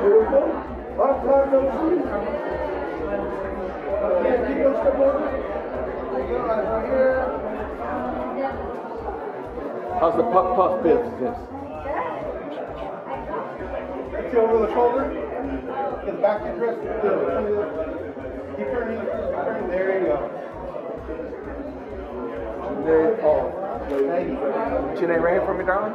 beautiful. Long time no see. Can't keep us the How's the puff puff business? Good. Reach over the shoulder. Get the back of your dress. Keep turning. Turn. There you go. Jenae, oh, Jenae ran for me, darling?